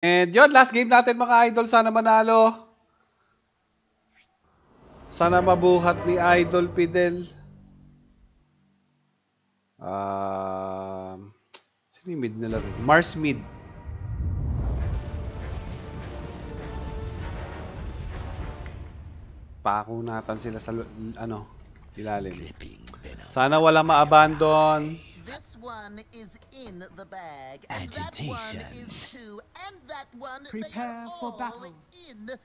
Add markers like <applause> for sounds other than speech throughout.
And yun, last game natin mga idol. Sana manalo. Sana mabuhat ni Idol Fidel. Um, sino yung mid nila rin? Mars mid. Pako natin sila sa ano, ilalim. Sana wala ma-abandon. This one is in the bag, and that one Agitation. is too, and that one Prepare they are for all battle. in the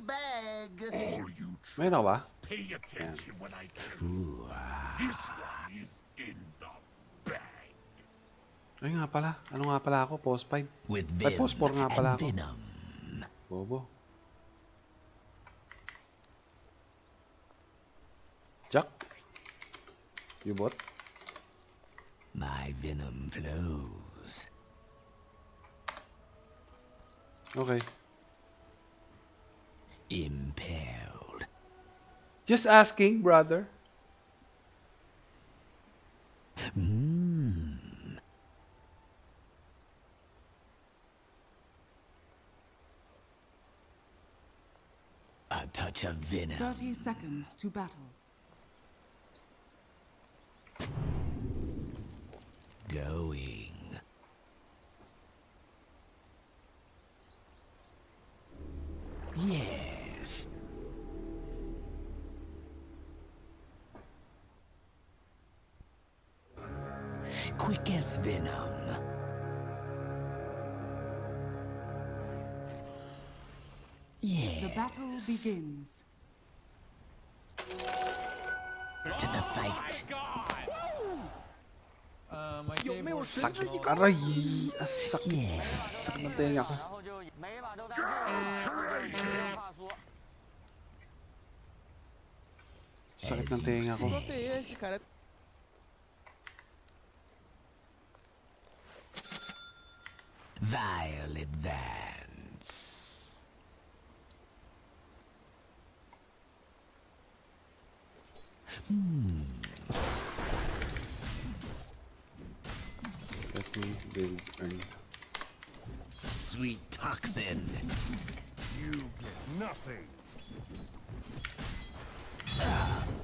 bag. All you ba? pay attention when I tell you. This one is in the bag. Ay nga pala. Ano nga pala ako? Post 5. With Ay, Vim post 4 nga pala ako. Venom. Bobo. Jack? You bot? My venom flows. Okay. Impaled. Just asking, brother. Mmm. A touch of venom. 30 seconds to battle. Going. Yes. Quick as venom. The battle begins. To the fight. Oh Sakit. Aray! Ah, sakit. Yeah. Sakit ng tenga ko. 然后就每一把都当真，没话说。 Sakit ng As you tenga ko. say. Vile advance. Let Me build urn. Sweet toxin. You get nothing. <laughs>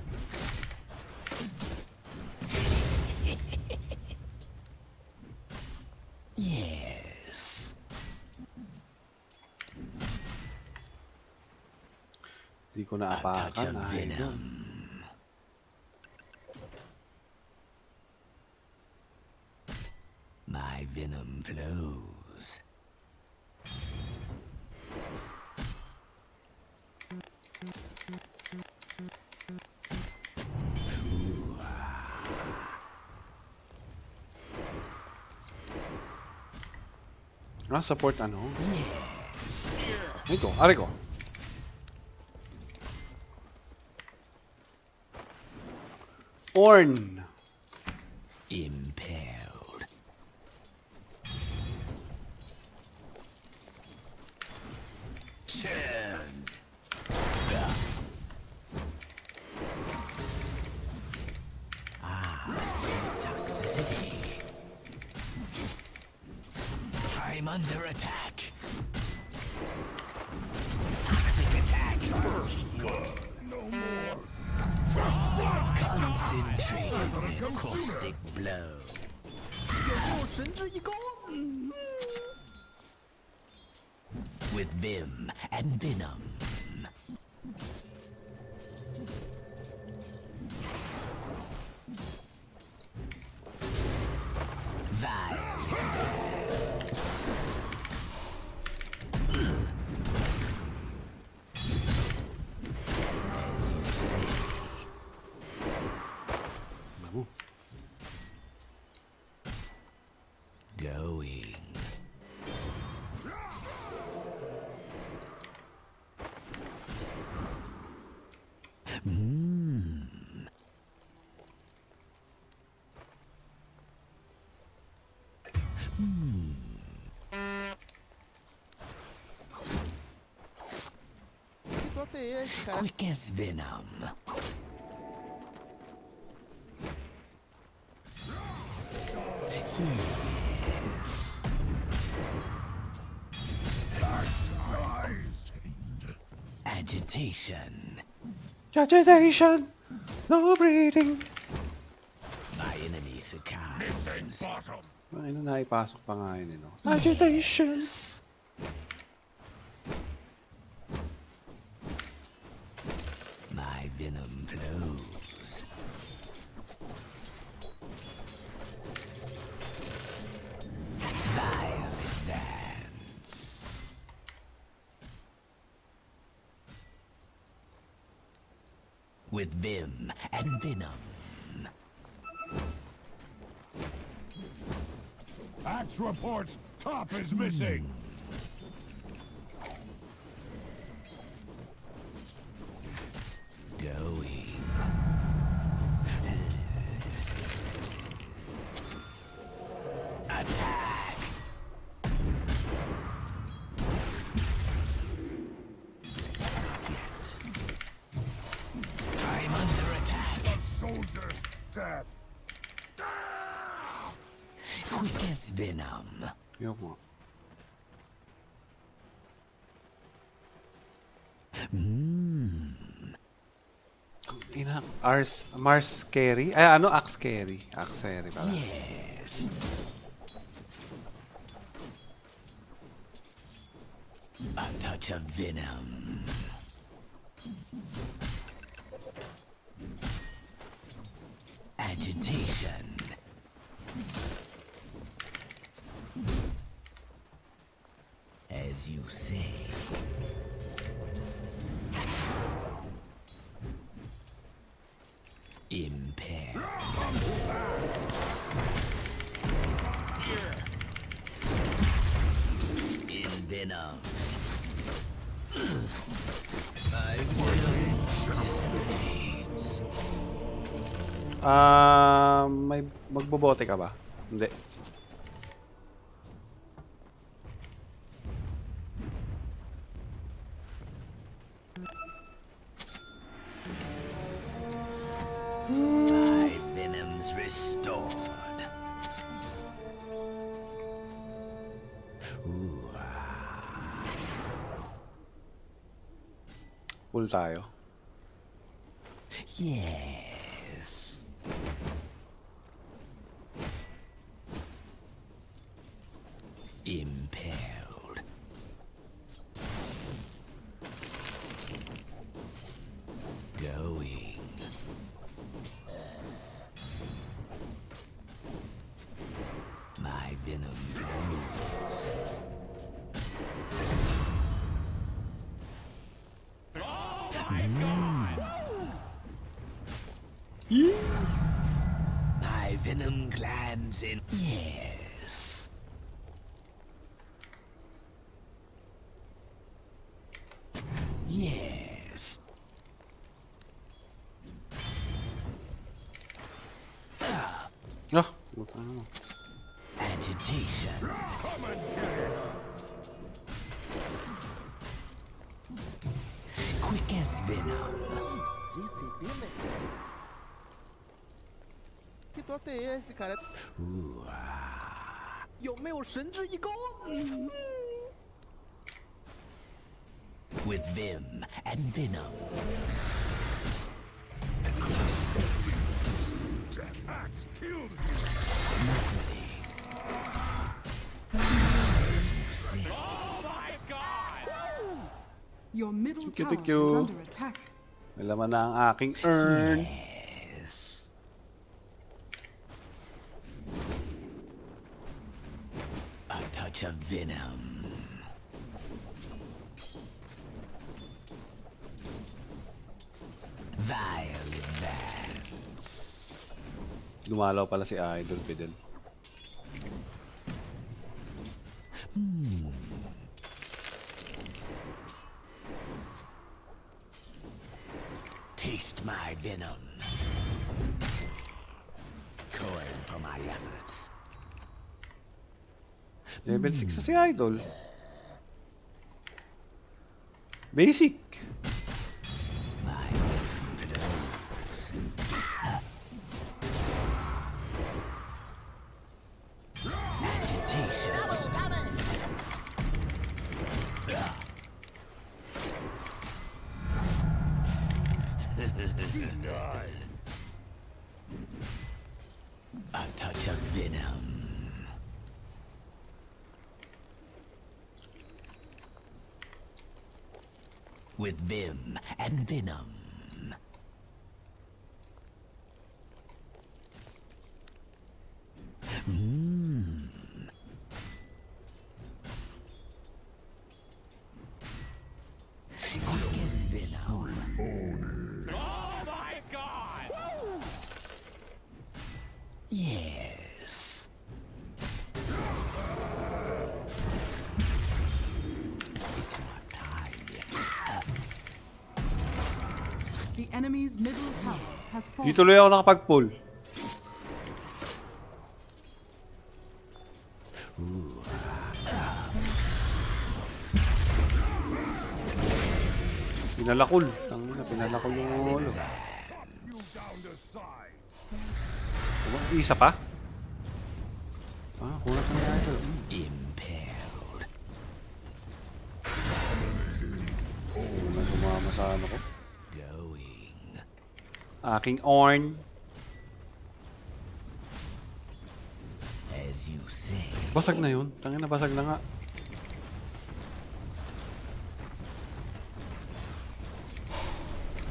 Yes. Di ko A touch of venom. Ah, support ano? Ito, ari ko. Orn. Under attack. Toxic attack. Concentrated caustic blow. With Vim and Venom. esse. Quick as Venom. Agitation. Agitation. No breathing. My enemy succumbs. Ayun na, naipasok pa nga yun, eh, no? Agitation. Yes. Top is missing. Going. Attack! I'm under attack. A soldier dead. Quick as venom. Yung nga. Mm. Ina, Ars, Mars Carry? Ay, ah, ano? Axe Carry. Axe Carry pala. Yes. A touch of venom. Agitation. As you say. Impair. In venom. Will dissipates. Ah, may magbobote ka ba? Hindi. Tayo. yes. Yes. Ah, puta mo. Agitation. Quick as venom. Visibility. Que torta é esse, cara? 有没有神之一钩？ With vim and venom. Axe killed you. Your middle tower is under attack. May laman na ang aking urn. Yes. A touch of venom. Pala si ah, Idol Fidel. Hmm. Taste my venom. Coin for my efforts. Level 6 na si hmm. Idol. Basic. And enemy's middle tower has fallen. Dito tuloy ako nakapag-pull. Pinalakol. Ang na, pinalakol yung ulo. Isa pa? Aking urn. As you say. Basag na yun. Tangina, basag na nga.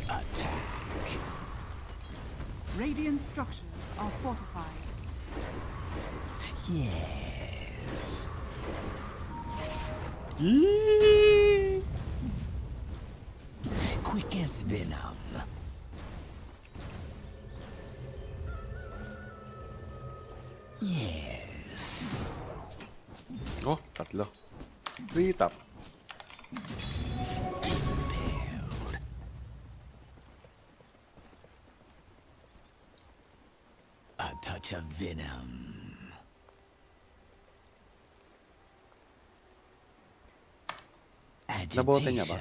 Attack. Radiant structures are fortified. Yes. Eeeeee! Quick as venom. Yes. Oh, tatlo. Three. Impaled. A touch of venom. Nabote niya ba?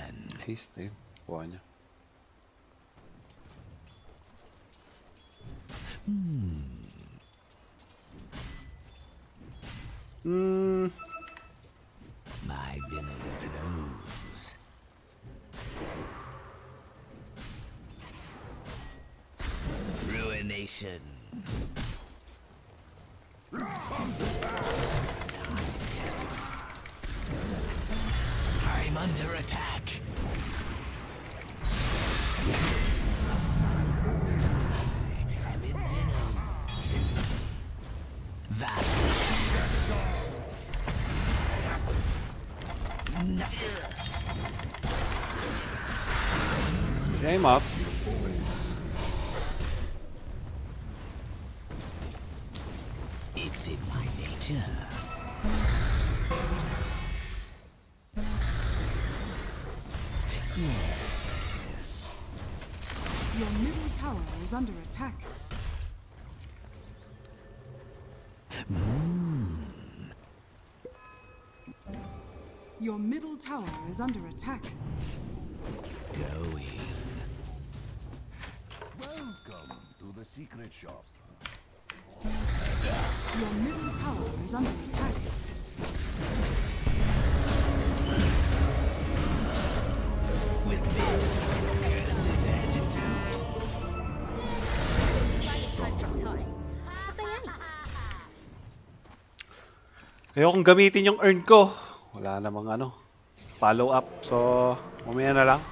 Eh. Kuha niya. Hmm. Hmm. My venom flows. Ruination. I'm under attack. Game up. It's in my nature. Your middle tower is under attack. Hmm. Your middle tower is under attack. Going. The secret shop. Your middle tower is under attack. With the cursed attitude. time from time. But they ain't. Ayokong gamitin yung earn ko. Wala namang ano. Follow up. So, mamaya na lang.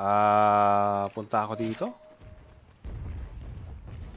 Ah, punta ako dito.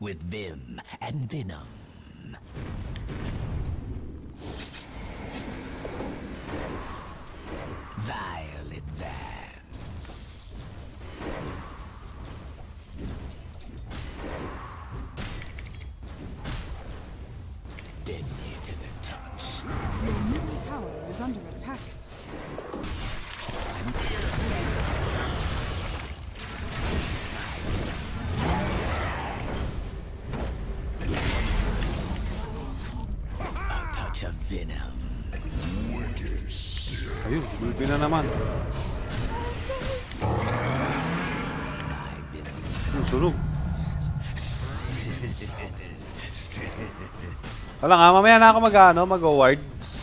With vim and venom. Sunog. Wala nga, mamaya na ako mag, ano, mag-awards.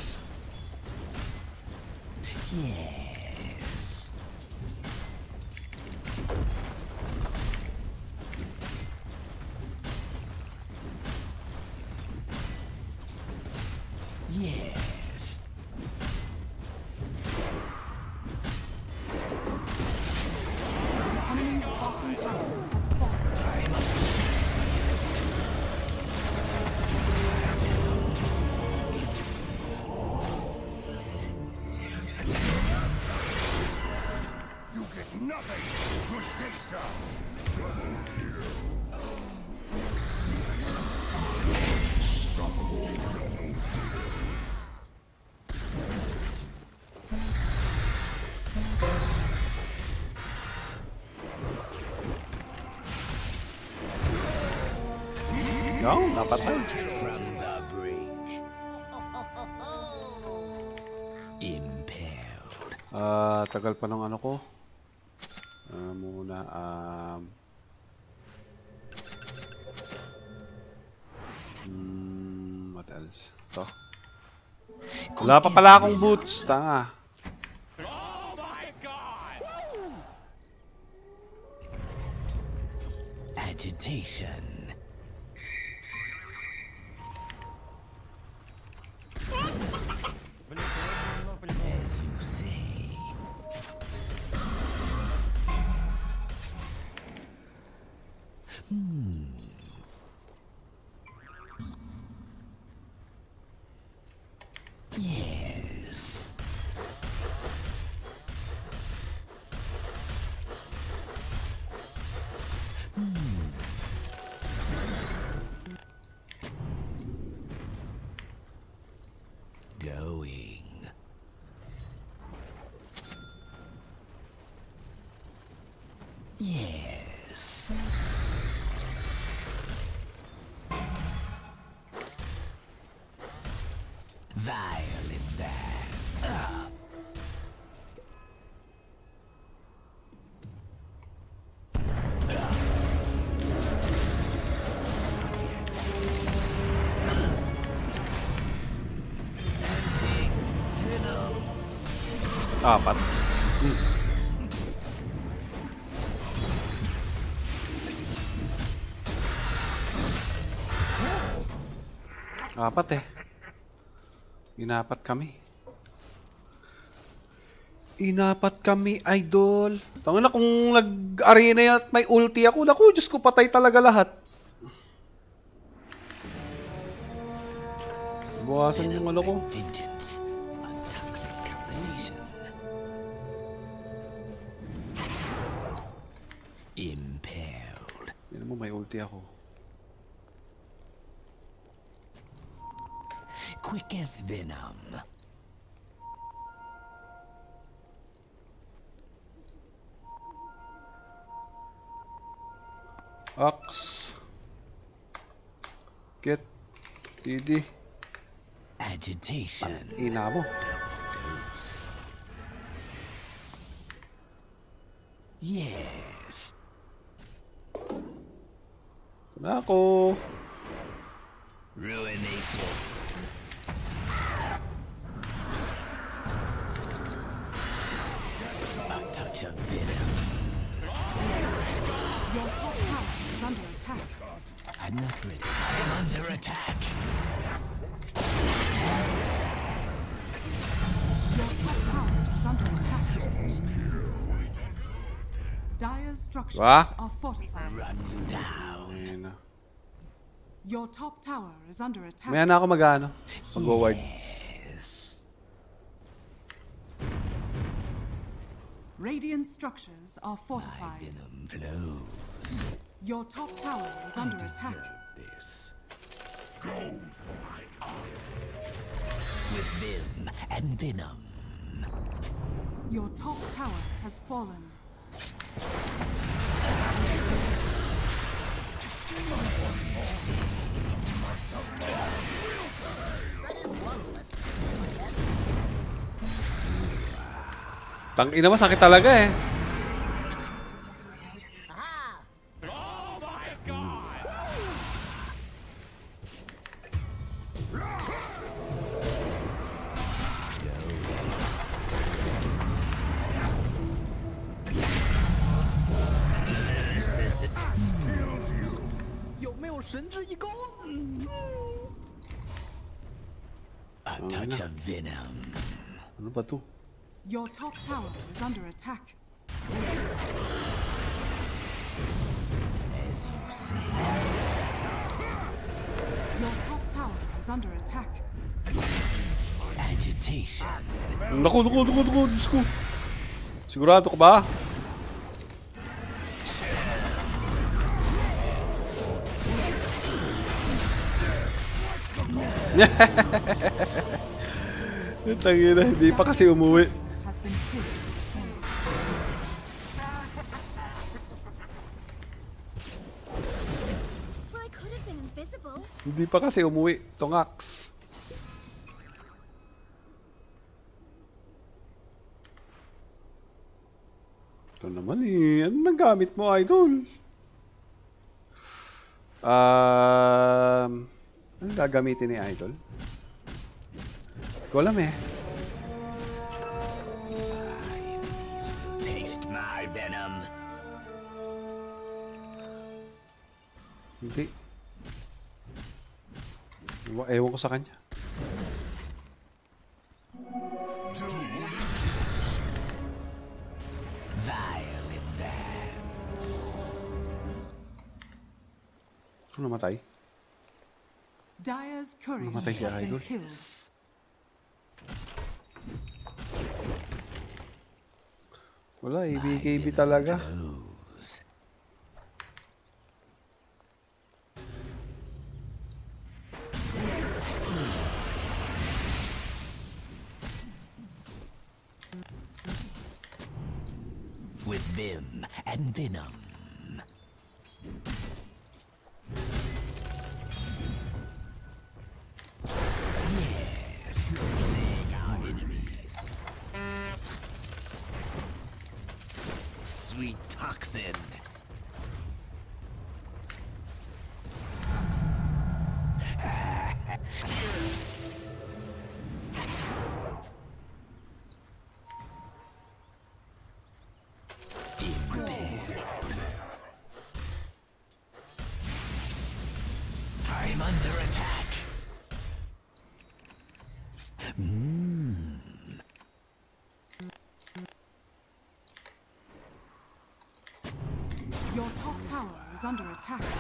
Tagal pa ng ano ko. Ah, muna, um... Hmm, what else? To. Wala pa pala akong boots, tanga. Agitation. Hmm. Apat. Hmm. Apat eh. Inapat kami. Inapat kami, idol. Tanga na kung nag-arena at may ulti ako. Naku, Diyos ko, patay talaga lahat. Buwasan yung ano ko. Impaled. Yan mo, may ulti ako. Quick as venom. Ox. Get. TD. Agitation. Ina mo. Dose. Yes. Ito na ako. Ruination. Touch of venom. Your top tower is under attack. I'm not ready. I'm under attack. Your top tower is under attack. Dire's structures Wah. are fortified. Run you down. Your top tower is under attack. Maya na ako mag-ano. Mag-awards. Yes. Radiant structures are My fortified. venom flows. Your top tower is under attack. Deserve this. Go for my eye! With vim and venom. Your top tower has fallen. Tang ina masakit talaga eh. " Naku, naku, naku, naku, Diyos ko. Sigurado ka ba? <laughs> Tangina, hindi pa kasi umuwi. Hindi pa kasi umuwi. Tungax. Ito naman eh. Ano nang gamit mo, idol? Um, ano gagamitin ni idol? Hindi ko alam eh. Taste my venom. Hindi. Ewan ko sa kanya. Ano namatay? Dire's courier Namatay si has been Idol. killed. Wala, BKB talaga. Flows. With vim and venom. Under attack.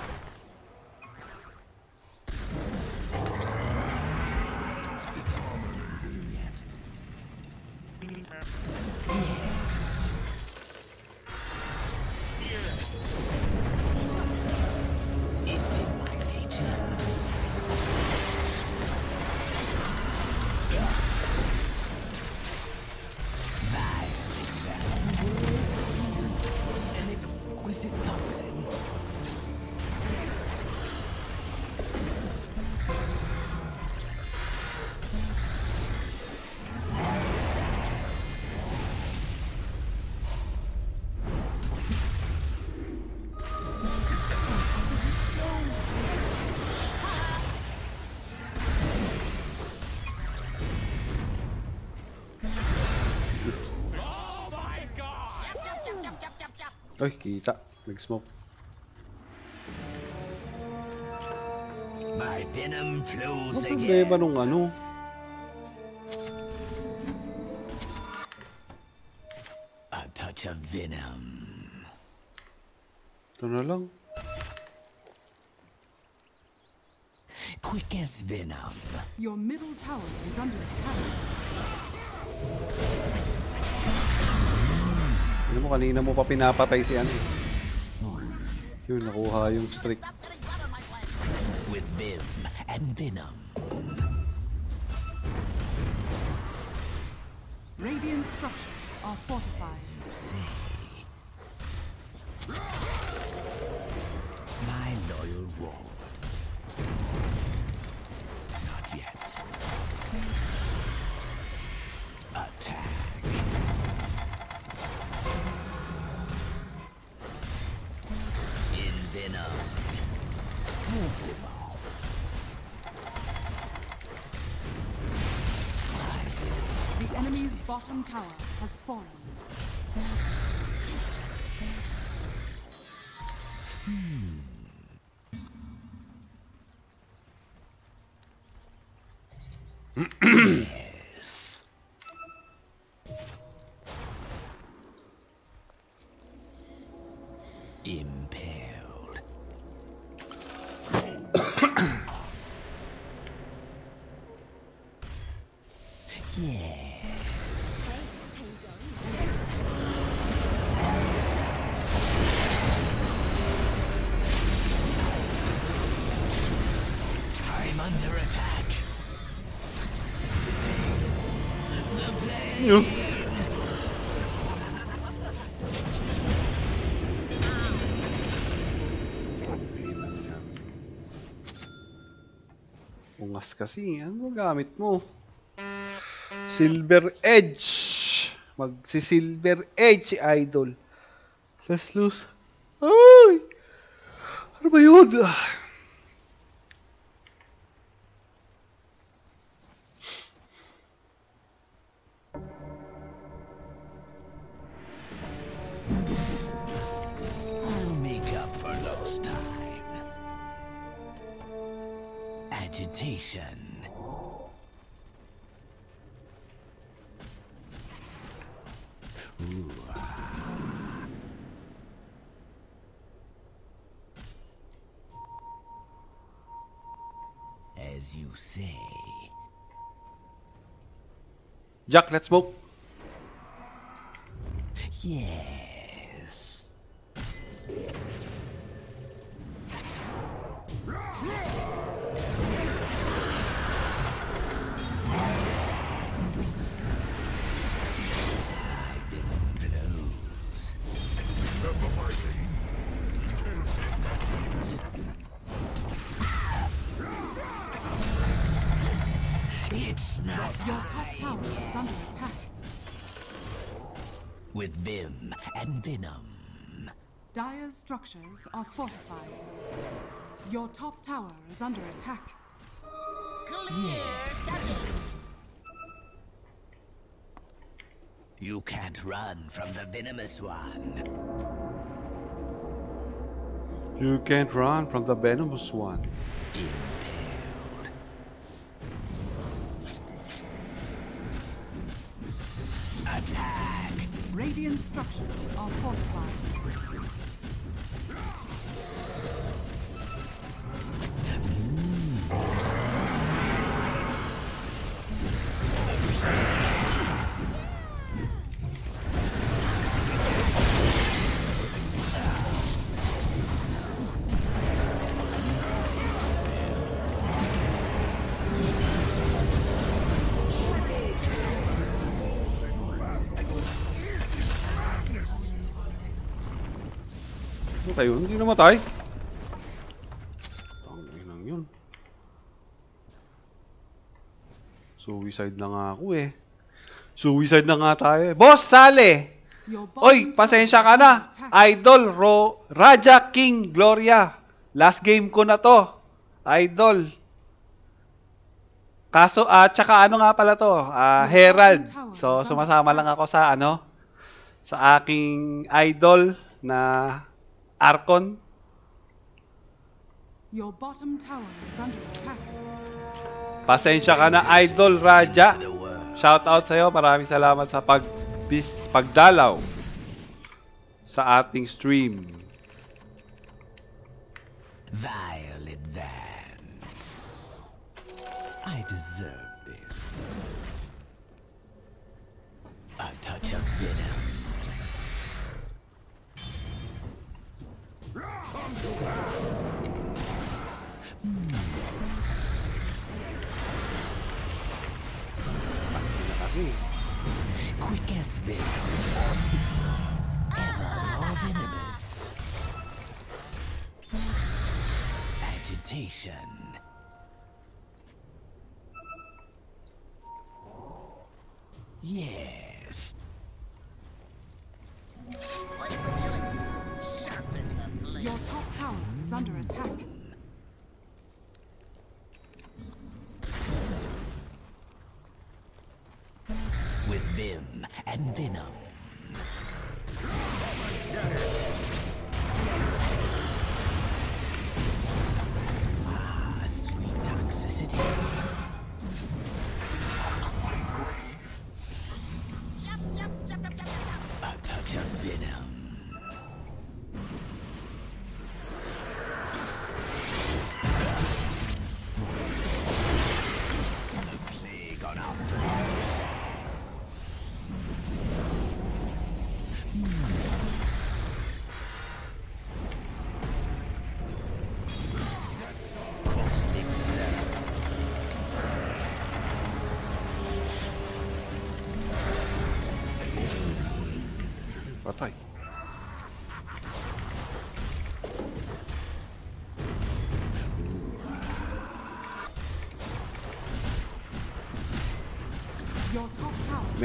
Ay, kita. Nag-smoke. My venom flows Ano problema again. nung ano? A touch of venom. Ito na lang. Quick as venom. Your middle tower is under attack. Ano mo, kanina mo pa pinapatay si ano eh. Yun, nakuha yung streak. With vim and venom. Radiant structures are fortified. You say. My loyal ward. Ungas kasi. Ano gamit mo? Silver Edge. Magsi-Silver Edge Idol. Let's lose. Ay! Ano ba yun? Ah. Ooh. As you say. Jack, let's smoke. Yes. It's not Your top tower is under attack. with Vim and Venom. Dire's structures are fortified. Your top tower is under attack. Clear. You can't run from the venomous one. You can't run from the venomous one. Impaled. Radiant structures are fortified. Namatay yun? Hindi namatay. Ang inang yun. Suicide na nga ako eh. Suicide na nga tayo eh. Boss, sale! Oy, pasensya ka na. Idol, Ro Raja King Gloria. Last game ko na to. Idol. Kaso, ah, tsaka ano nga pala to? Ah, Herald. So, sumasama lang ako sa ano? Sa aking idol na Arcon. Your bottom tower is under attack. Pasensya ka na, Idol Raja. Shout out sa'yo. Maraming salamat sa pag bis, pagdalaw sa ating stream. Vile advance. I deserve this. A touch of venom. Quick Quickest venom. Ever more venomous. Agitation. Yes. Under attack. With vim and venom. Ah, sweet toxicity. Touch venom.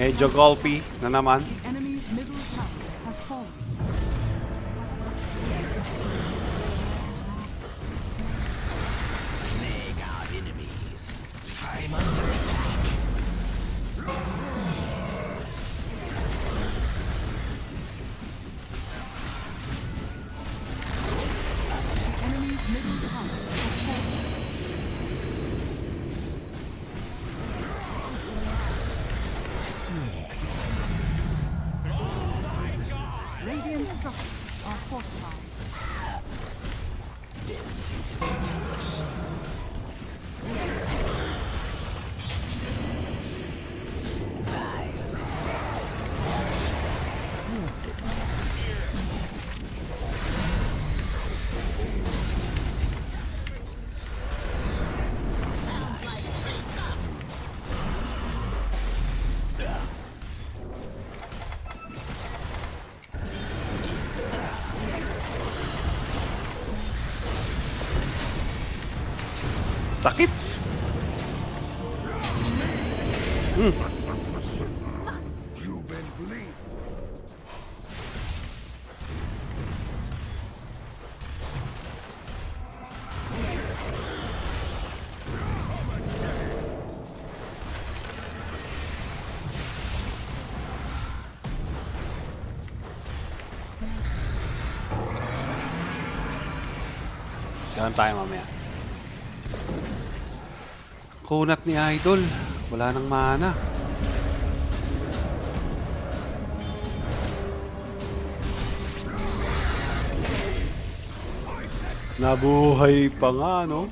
Medyo gulpy na naman. Sakit. Hmm. Jangan tayang mami. Kunat ni Idol. Wala nang mana. Nabuhay pa nga, no?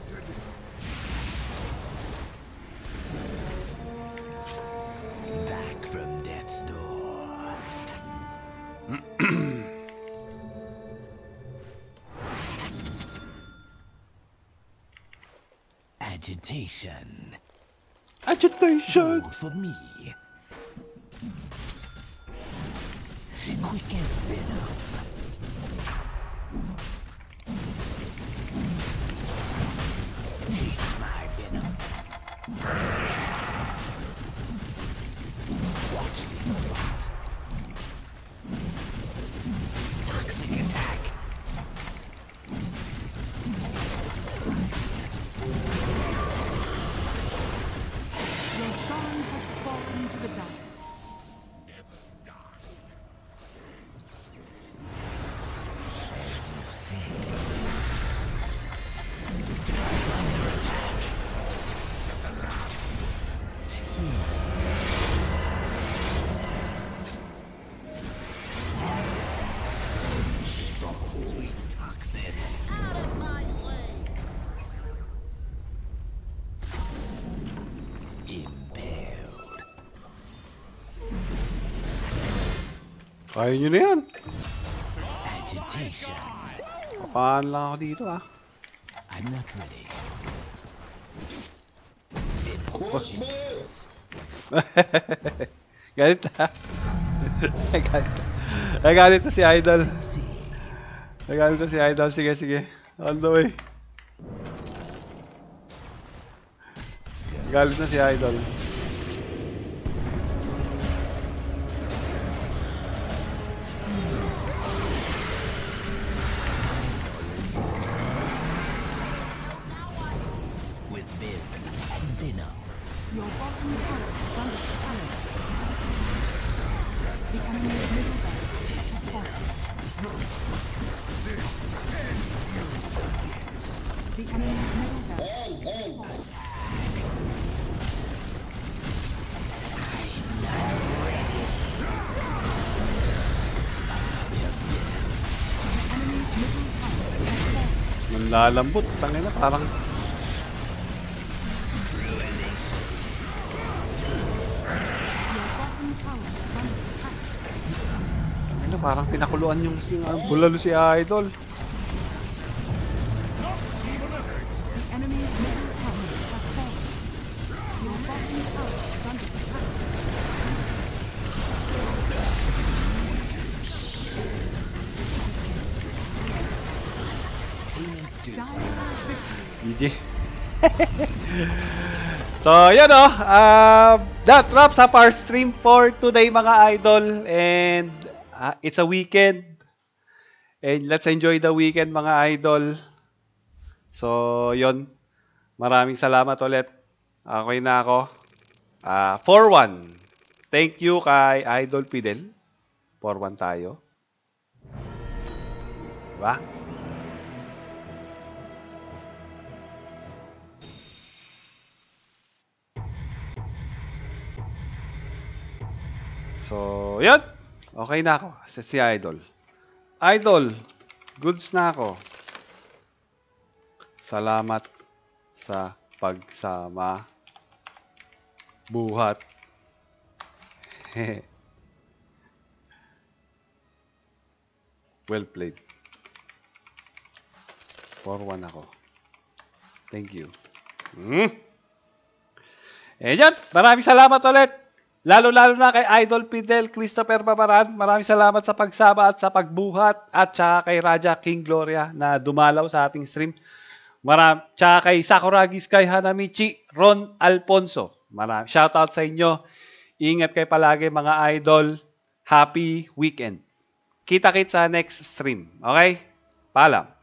Agitation. Agitation! For me. Quick as venom. Taste my venom. Nyo na yan. Agitation. Papaan lang ako dito, ah. I'm not ready. <laughs> Galit, ah. Nagalit. Nagalit na si Idol. Nagalit na si Idol. Sige, sige. On the way. Galit na si Idol. The enemy is Manlalambot, tangin na parang pinakuluan yung si, uh, bulalo si Idol. GG. <laughs> so, yun o. Oh, uh, that wraps up our stream for today mga idol. And uh, it's a weekend. And let's enjoy the weekend mga idol. So, yun. Maraming salamat ulit. Okay na ako. Uh, 4-1. Thank you kay Idol Fidel. 4-1 tayo. Diba? So, yun. Okay na ako. Si, si Idol. Idol, goods na ako. Salamat sa pagsama. Buhat. <laughs> well played. 4-1 ako. Thank you. Hmm? Eh yan, maraming salamat ulit. Lalo-lalo na kay Idol Fidel Christopher Babaran. Maraming salamat sa pagsama at sa pagbuhat. At saka kay Raja King Gloria na dumalaw sa ating stream. Maram, tsaka kay Sakuragi Sky Hanamichi, Ron Alfonso. Maram, shoutout sa inyo. Ingat kayo palagi mga idol. Happy weekend. Kita-kit sa next stream. Okay? Paalam.